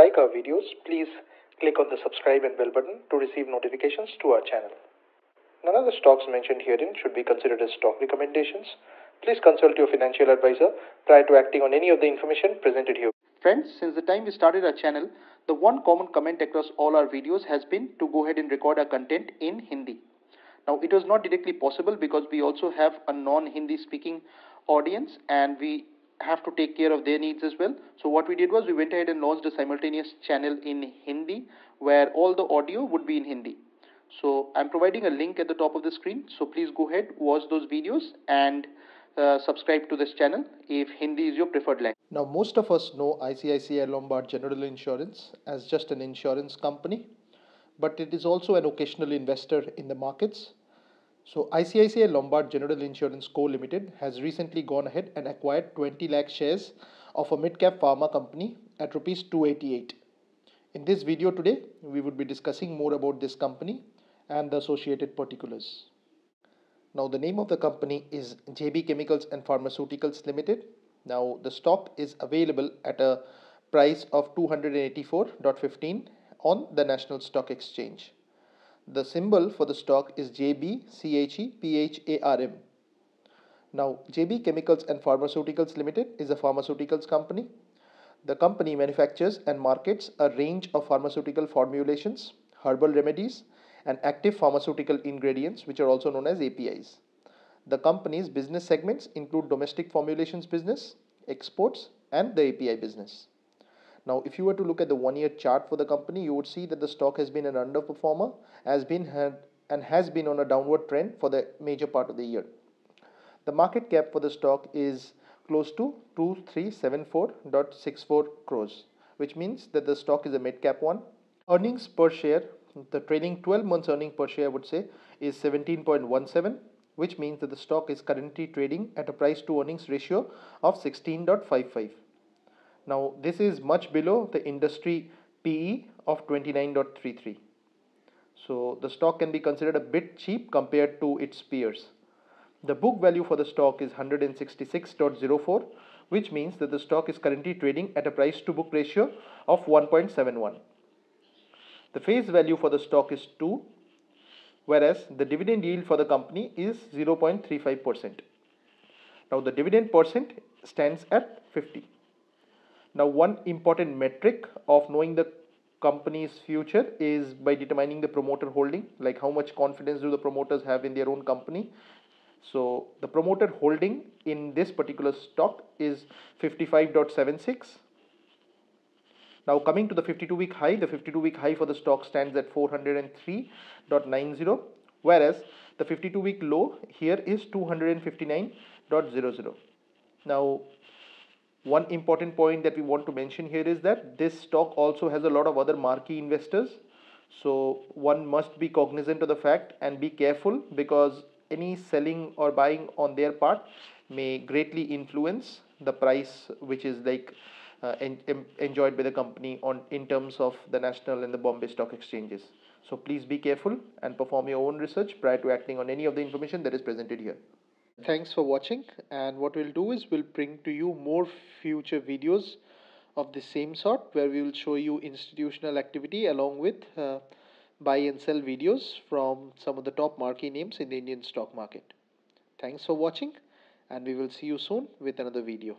like our videos, please click on the subscribe and bell button to receive notifications to our channel. None of the stocks mentioned herein should be considered as stock recommendations. Please consult your financial advisor prior to acting on any of the information presented here. Friends, since the time we started our channel, the one common comment across all our videos has been to go ahead and record our content in Hindi. Now, it was not directly possible because we also have a non-Hindi speaking audience and we have to take care of their needs as well. So what we did was we went ahead and launched a simultaneous channel in Hindi where all the audio would be in Hindi. So I'm providing a link at the top of the screen. So please go ahead, watch those videos and uh, subscribe to this channel if Hindi is your preferred language. Now, most of us know ICICI Lombard General Insurance as just an insurance company, but it is also an occasional investor in the markets. So, ICICI Lombard General Insurance Co. Limited has recently gone ahead and acquired 20 lakh shares of a mid-cap pharma company at rupees 288. In this video today, we would be discussing more about this company and the associated particulars. Now the name of the company is JB Chemicals and Pharmaceuticals Limited. Now the stock is available at a price of 284.15 on the National Stock Exchange. The symbol for the stock is JBCHEPHARM. Now JB Chemicals and Pharmaceuticals Limited is a pharmaceuticals company. The company manufactures and markets a range of pharmaceutical formulations, herbal remedies, and active pharmaceutical ingredients which are also known as APIs. The company's business segments include domestic formulations business, exports and the API business. Now if you were to look at the one year chart for the company you would see that the stock has been an underperformer has been had and has been on a downward trend for the major part of the year. The market cap for the stock is close to 2374.64 crores which means that the stock is a mid cap one. Earnings per share the trailing 12 months earning per share I would say is 17.17 which means that the stock is currently trading at a price to earnings ratio of 16.55 now this is much below the industry PE of 29.33 so the stock can be considered a bit cheap compared to its peers the book value for the stock is 166.04 which means that the stock is currently trading at a price to book ratio of 1.71 the face value for the stock is 2 whereas the dividend yield for the company is 0.35%. Now the dividend percent stands at 50. Now one important metric of knowing the company's future is by determining the promoter holding like how much confidence do the promoters have in their own company. So the promoter holding in this particular stock is 55.76 now coming to the 52 week high, the 52 week high for the stock stands at 403.90 whereas the 52 week low here is 259.00. Now one important point that we want to mention here is that this stock also has a lot of other marquee investors. So one must be cognizant of the fact and be careful because any selling or buying on their part may greatly influence the price which is like uh, en enjoyed by the company on in terms of the national and the Bombay stock exchanges. So please be careful and perform your own research prior to acting on any of the information that is presented here. Thanks for watching and what we'll do is we'll bring to you more future videos of the same sort where we will show you institutional activity along with uh, buy and sell videos from some of the top marquee names in the Indian stock market. Thanks for watching and we will see you soon with another video.